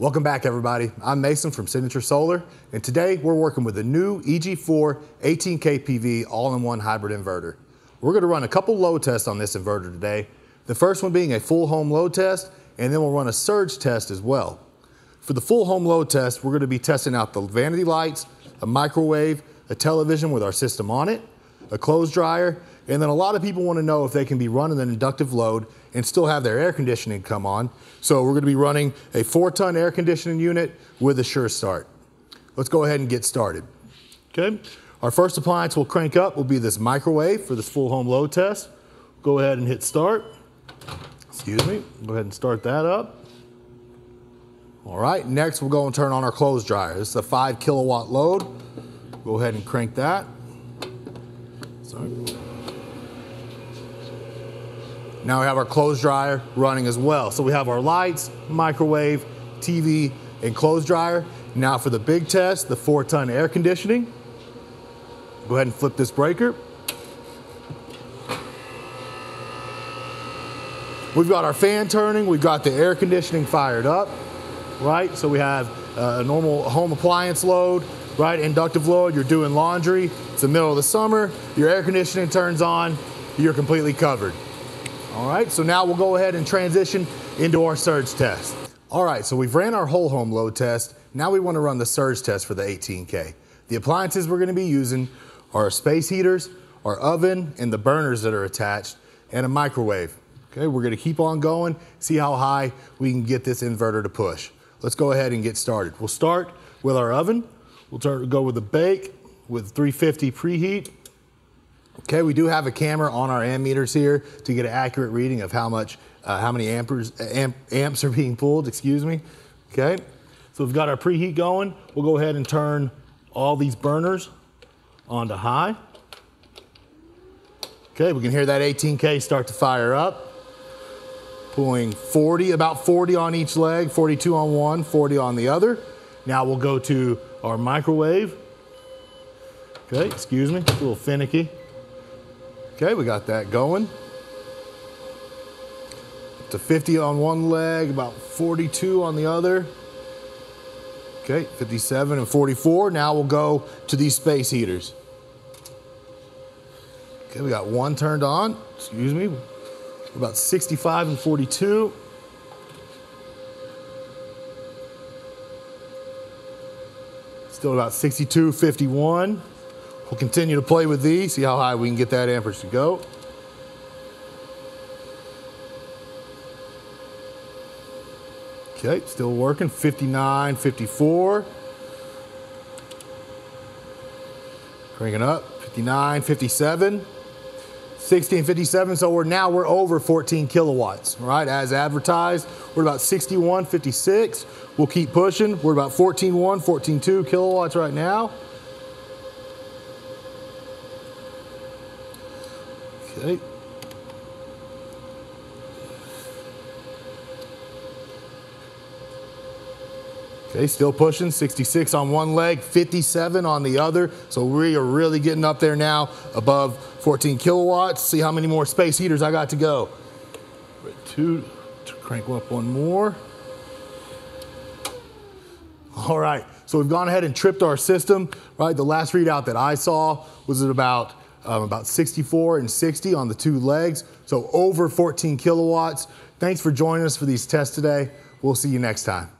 Welcome back, everybody. I'm Mason from Signature Solar, and today we're working with the new EG4 18K PV all-in-one hybrid inverter. We're going to run a couple load tests on this inverter today. The first one being a full home load test, and then we'll run a surge test as well. For the full home load test, we're going to be testing out the vanity lights, a microwave, a television with our system on it, a clothes dryer, and then a lot of people want to know if they can be running an inductive load and still have their air conditioning come on. So we're going to be running a four ton air conditioning unit with a sure start. Let's go ahead and get started. Okay. Our first appliance we'll crank up will be this microwave for this full home load test. Go ahead and hit start. Excuse me. Go ahead and start that up. All right, next we'll go and turn on our clothes dryer. This is a five kilowatt load. Go ahead and crank that. Sorry. Now we have our clothes dryer running as well. So we have our lights, microwave, TV, and clothes dryer. Now for the big test, the four ton air conditioning. Go ahead and flip this breaker. We've got our fan turning, we've got the air conditioning fired up, right? So we have uh, a normal home appliance load, right? Inductive load, you're doing laundry, it's the middle of the summer, your air conditioning turns on, you're completely covered. All right, so now we'll go ahead and transition into our surge test. All right, so we've ran our whole home load test. Now we wanna run the surge test for the 18K. The appliances we're gonna be using are our space heaters, our oven, and the burners that are attached, and a microwave. Okay, we're gonna keep on going, see how high we can get this inverter to push. Let's go ahead and get started. We'll start with our oven. We'll turn, go with the bake with 350 preheat. Okay, we do have a camera on our ammeters here to get an accurate reading of how much, uh, how many amp, amps are being pulled, excuse me. Okay, so we've got our preheat going. We'll go ahead and turn all these burners onto high. Okay, we can hear that 18K start to fire up pulling 40, about 40 on each leg, 42 on one, 40 on the other. Now we'll go to our microwave. Okay, excuse me, it's a little finicky. Okay, we got that going. To 50 on one leg, about 42 on the other. Okay, 57 and 44. Now we'll go to these space heaters. Okay, we got one turned on, excuse me, about 65 and 42. Still about 62, 51. We'll continue to play with these, see how high we can get that amperage to go. Okay, still working, 59, 54. Cranking up, 59, 57. 1657, so we're now we're over 14 kilowatts, right? As advertised, we're about 61, 56. We'll keep pushing. We're about 14.1, 14.2 kilowatts right now. Okay. Okay, still pushing, 66 on one leg, 57 on the other. So we are really getting up there now above 14 kilowatts. See how many more space heaters I got to go. Two, crank up one more. All right, so we've gone ahead and tripped our system, right? The last readout that I saw was at about, um, about 64 and 60 on the two legs, so over 14 kilowatts. Thanks for joining us for these tests today. We'll see you next time.